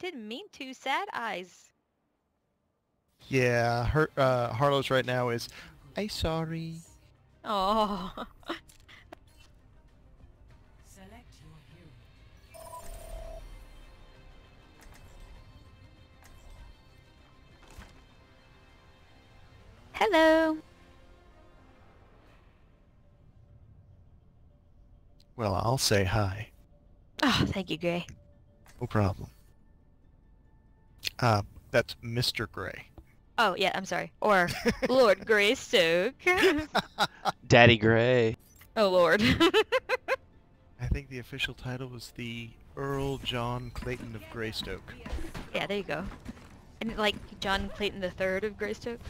Didn't mean to. Sad eyes. Yeah, her, uh, Harlow's right now is, I sorry. Oh. Select your hero. Hello. Well, I'll say hi. Oh, thank you, Gray. No problem. Uh, that's Mr. Gray. Oh, yeah, I'm sorry. Or Lord Greystoke. Daddy Gray. oh, Lord. I think the official title was the Earl John Clayton of Greystoke. yeah, there you go. And like John Clayton III of Greystoke?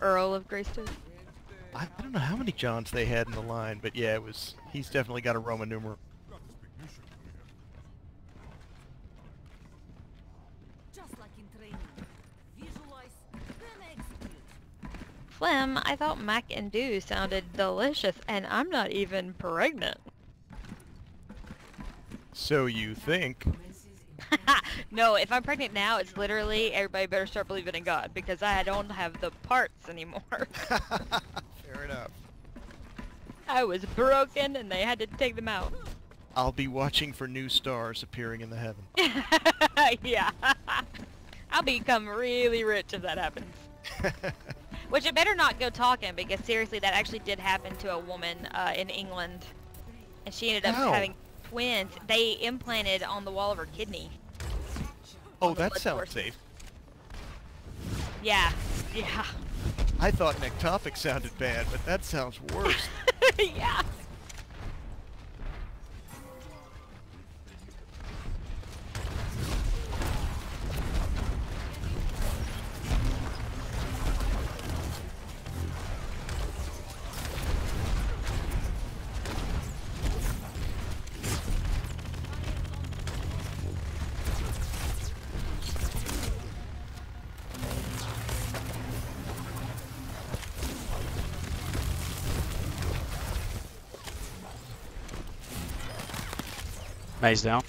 Earl of Greystoke? I, I don't know how many Johns they had in the line, but yeah, it was. He's definitely got a Roman numeral. Flem, I thought mac and do sounded delicious, and I'm not even pregnant. So you think? No, if I'm pregnant now, it's literally everybody better start believing in God because I don't have the parts anymore. Fair enough. I was broken and they had to take them out. I'll be watching for new stars appearing in the heaven. yeah. I'll become really rich if that happens. Which it better not go talking because seriously, that actually did happen to a woman uh, in England, and she ended up How? having twins. They implanted on the wall of her kidney. oh, that sounds safe. Yeah, yeah, I thought nectopic sounded bad, but that sounds worse. yeah. Mei's down.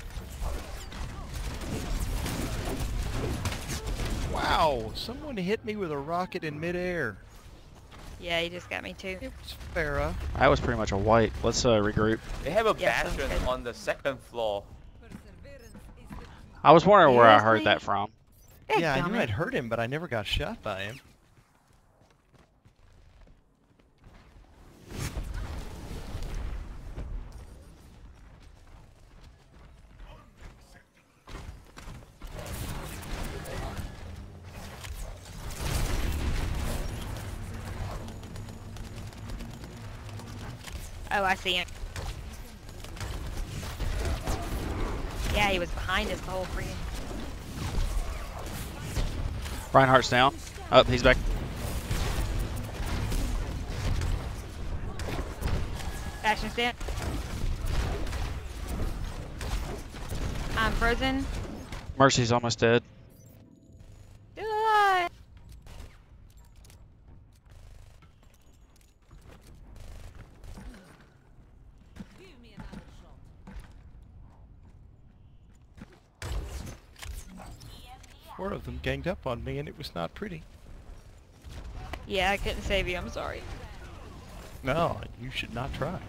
wow, someone hit me with a rocket in midair. Yeah, you just got me too. It was Pharah. That was pretty much a white. Let's uh, regroup. They have a Yeah, bastion good. on the second floor. perseverance is the I was wondering where I heard that from. yeah, I knew I'd heard him, but I never got shot by him. Oh, I see him. Yeah, he was behind us the whole freaking. Reinhardt's down. Up, he's back. Fashion stand. I'm frozen. Mercy's almost dead. Ah. give me another shot. Four of them ganged up on me, and it was not pretty. Yeah, I couldn't save you. I'm sorry. No, you should not try. I'm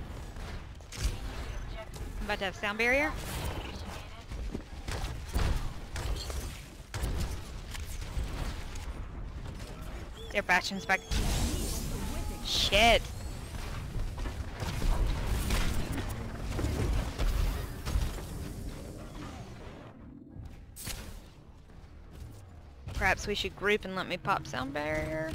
about to have sound barrier. Their bastion's back. Shit. Perhaps we should group and let me pop sound barrier.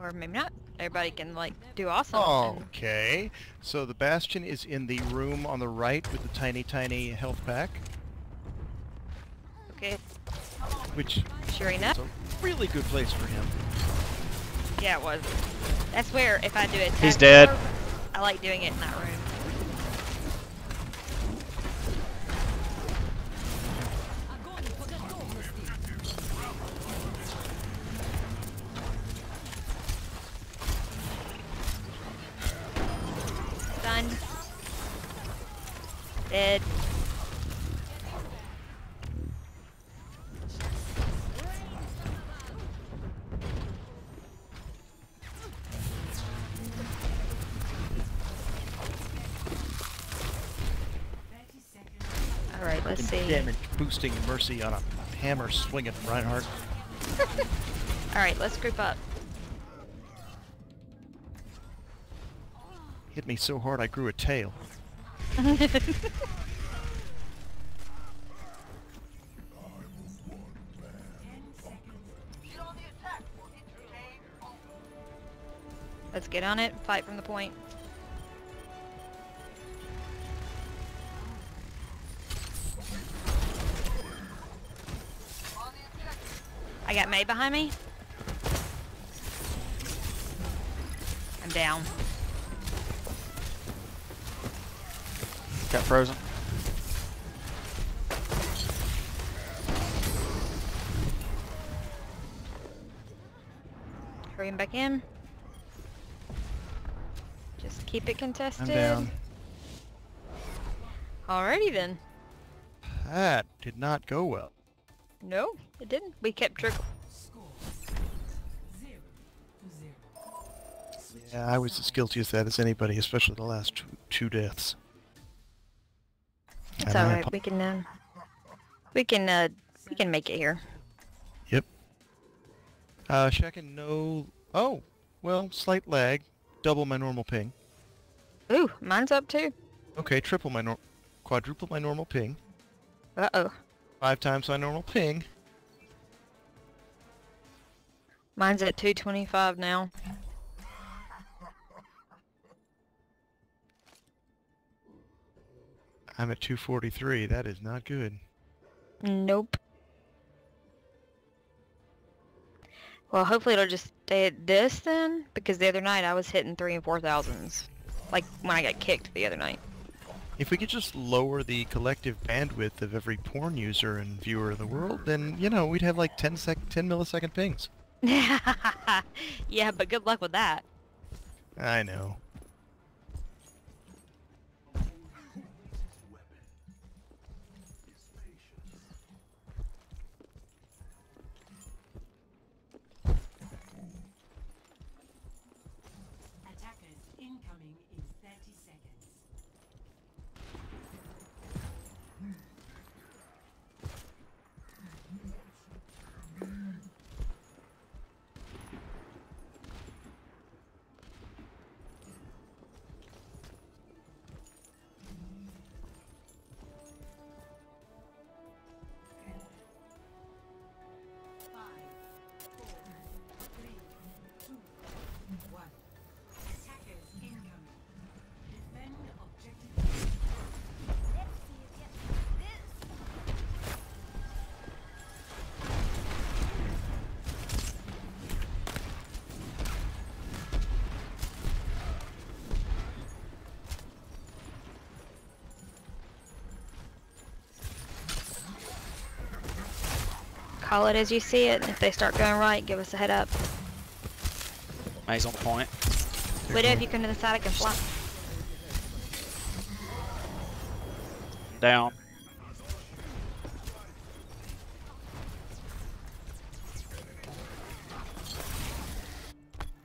Or maybe not. Everybody can like do awesome. Okay, so the Bastion is in the room on the right with the tiny, tiny health pack, Okay, which sure is enough. a really good place for him. Yeah, it was. That's where if I do it. He's dead. I like doing it in that room. One. Dead. Alright, let's see. Damage boosting mercy on a hammer swinging Reinhardt. Alright, let's group up. Hit me so hard I grew a tail. Let's get on it, fight from the point. I got Mei behind me. I'm down. Got frozen. Hurrying back in. Just keep it I'm contested. down. Alrighty then. That did not go well. No, it didn't. We kept trick. Yeah, I was as guilty as that as anybody, especially the last two, two deaths. It's alright. We can. Uh, we can. Uh, we can make it here. Yep. Uh, checking no... Oh, well, slight lag. Double my normal ping. Ooh, mine's up too. Okay, triple my nor... Quadruple my normal ping. Uh oh. Five times my normal ping. Mine's at 225 now. I'm at 243. That is not good. Nope. Well, hopefully it'll just stay at this then, because the other night I was hitting three and four thousands, like when I got kicked the other night. If we could just lower the collective bandwidth of every porn user and viewer in the world, then, you know, we'd have like 10 sec 10 millisecond pings. yeah, but good luck with that. I know. Call it as you see it, if they start going right, give us a head up. Mei's on point. Widow, if you come to the side, I can fly. Down.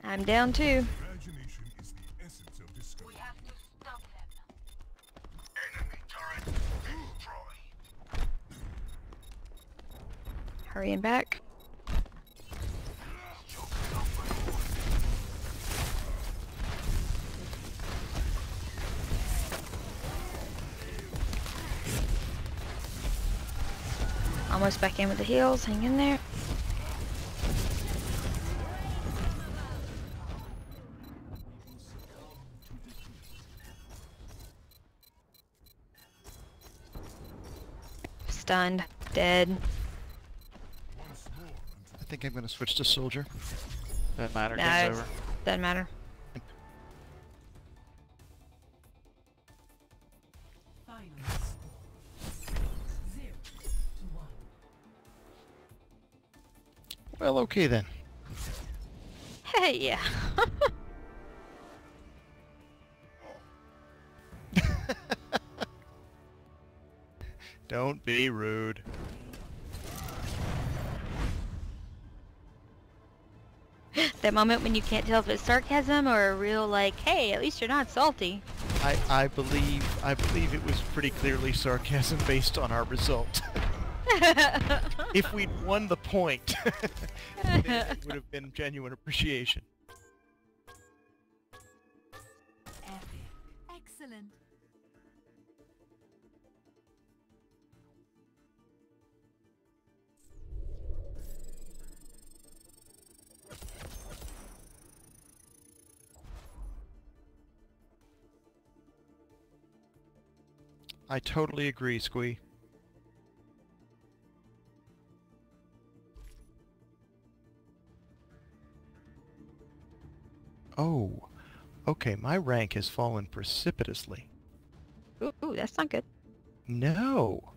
I'm down too. Hurrying back. Almost back in with the heels. Hang in there. Stunned. Dead. I think I'm going to switch to soldier. Doesn't matter. No, Game's over. Doesn't matter. Final score. Zero to one. Well, okay then. Hey, yeah. Don't be rude. That moment when you can't tell if it's sarcasm or a real like, hey, at least you're not salty. I, I believe I believe it was pretty clearly sarcasm based on our result. if we'd won the point, then it would have been genuine appreciation. Epic. Excellent. I totally agree, Squee. Oh, okay, my rank has fallen precipitously. ooh, ooh, that's not good. No.